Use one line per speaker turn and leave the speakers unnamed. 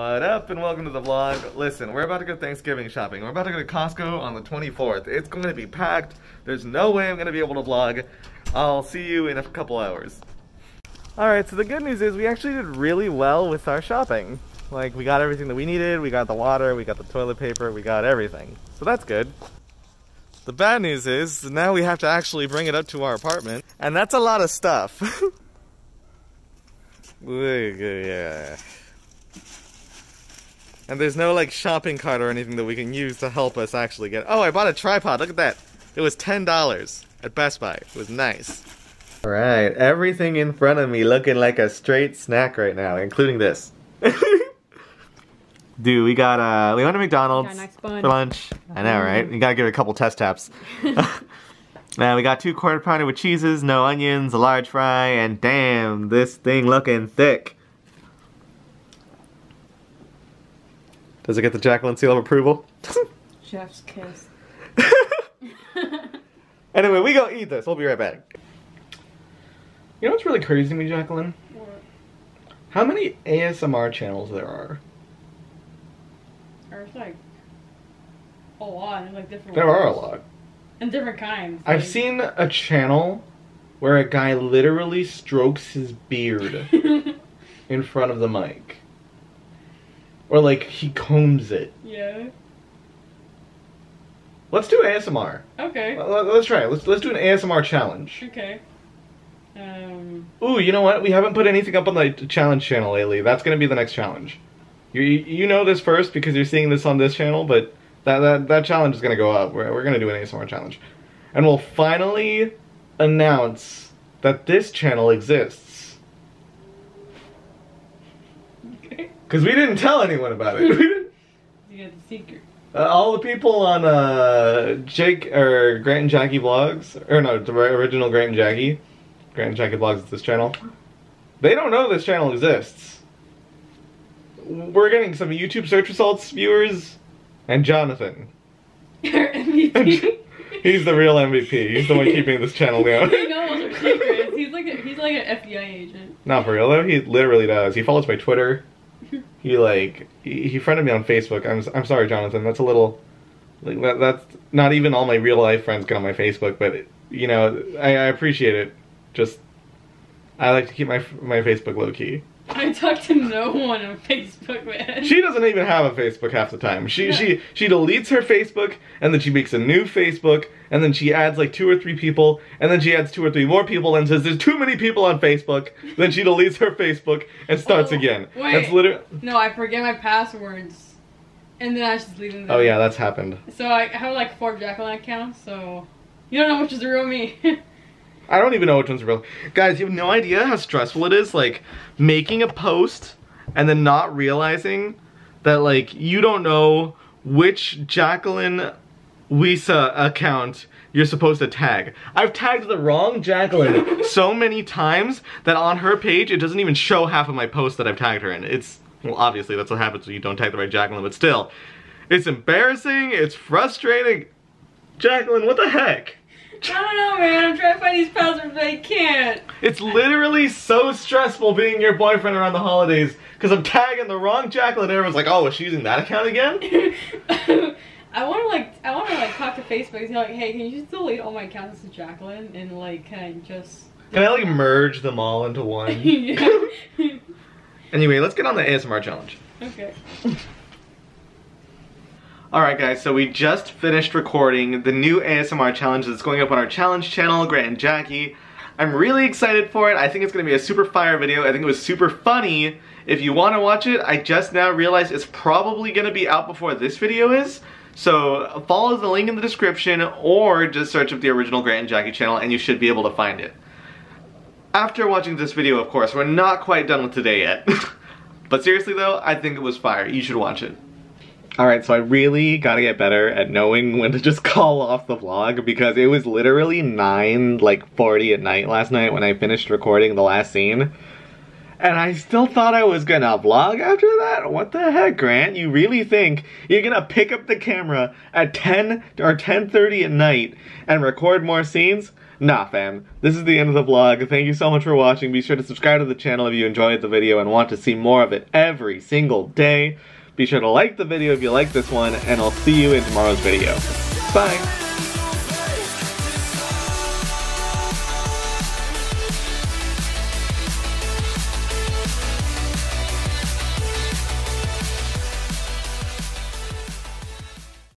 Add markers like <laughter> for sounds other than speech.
What up and welcome to the vlog. Listen, we're about to go Thanksgiving shopping. We're about to go to Costco on the 24th. It's going to be packed. There's no way I'm going to be able to vlog. I'll see you in a couple hours. Alright, so the good news is we actually did really well with our shopping. Like, we got everything that we needed. We got the water, we got the toilet paper, we got everything. So that's good. The bad news is now we have to actually bring it up to our apartment, and that's a lot of stuff. <laughs> yeah. And there's no like shopping cart or anything that we can use to help us actually get. Oh, I bought a tripod. Look at that. It was ten dollars at Best Buy. It was nice. All right, everything in front of me looking like a straight snack right now, including this. <laughs> Dude, we got uh, we went to McDonald's
nice
for lunch. I know, right? You gotta give it a couple test taps. <laughs> now we got two quarter pounder with cheeses, no onions, a large fry, and damn, this thing looking thick. Does it get the Jacqueline seal of approval? <laughs>
Chef's kiss. <laughs>
anyway, we go eat this. We'll be right back.
You know what's really crazy to me, Jacqueline?
What?
How many ASMR channels there are?
There's like a lot, and like different.
There are a lot.
And different kinds.
I've
like-
seen a channel where a guy literally strokes his beard <laughs> in front of the mic. Or like he combs it.
yeah.
Let's do ASMR.
Okay.
Let- let- Let's try it. Let's let's do an ASMR challenge.
Okay. Um.
Ooh, you know what? We haven't put anything up on the challenge channel lately. That's gonna be the next challenge. You you know this first because you're seeing this on this channel, but that that, that challenge is gonna go up. We're, we're gonna do an ASMR challenge, and we'll finally announce that this channel exists.
Okay.
Because we didn't tell anyone about it. <laughs> We didn't-
You get the secret.
uh, all the people on uh, Jake or Grant and Jacky vlogs, or no, the original Grant and Jacky, Grant and Jacky vlogs is this channel. They don't know this channel exists. We're getting some YouTube search results viewers, and Jonathan. <laughs>
MVP.
He's the real MVP. He's the one <laughs> keeping this channel going.
he knows our secrets. He's like a, he's like an FBI agent.
Not for real though. He literally does. He follows my Twitter. <laughs> He like he, friended me on Facebook. I'm I'm sorry, Jonathan. That's a little like that, that's not even all my real life friends get on my Facebook, but you know I, I appreciate it. Just I like to keep my my Facebook low key.
I talk to no one on Facebook, man.
She doesn't even have a Facebook half the time. She
Yeah.
she she deletes her Facebook and then she makes a new Facebook and then she adds like two or three people and then she adds two or three more people and says there's too many people on Facebook. Then she deletes her Facebook and starts
Oh,
again.
wait.
That's literally.
No, I forget my passwords, and then I just leave them oh, there.
Oh yeah, that's happened.
So I have like four Jacqueline accounts, so you don't know which is the real me. <laughs>
I don't even know which one's real. Guys, you have no idea how stressful it is, like, making a post and then not realizing that, like, you don't know which Jacqueline Wisa account you're supposed to tag. I've tagged the wrong Jacqueline <laughs> so many times that on her page, it doesn't even show half of my posts that I've tagged her in. It's, well, obviously, that's what happens when you don't tag the right Jacqueline, but still. It's embarrassing, it's frustrating. Jacqueline, what the heck?
I don't know, man. I'm trying these but I can't.
It's literally so stressful being your boyfriend around the holidays because I'm tagging the wrong Jacqueline. Everyone's like, "Oh, is she using that account again?" <laughs>
I want to like, I want to like talk to Facebook and say like, hey, can you just delete all my accounts to Jacqueline and like, can I just?
Can I like merge them all into one? <laughs> <laughs> anyway, let's get on the ASMR challenge.
okay.
All right, guys. So we just finished recording the new ASMR challenge that's going up on our challenge channel, Grant and Jacky. I'm really excited for it. I think it's going to be a super fire video. I think it was super funny. If you want to watch it, I just now realized it's probably going to be out before this video is. So follow the link in the description or just search up the original Grant and Jacky channel and you should be able to find it. After watching this video, of course, we're not quite done with today yet. <laughs> but seriously though, I think it was fire. You should watch it. Alright, so I really gotta get better at knowing <laughs> when to just call off the vlog because it was literally 9, like 40 at night last night when I finished recording the last scene. And I still thought I was gonna vlog after that? What the heck, Grant? You really think you're gonna pick up the camera at 10 or 10.30 at night and record more scenes?
Nah, fam. This is the end of the vlog. Thank you so much for watching. Be sure to subscribe to the channel if you enjoyed the video and want to see more of it every single day. Be sure to like the video if you like this one, and I'll see you in tomorrow's video. Bye!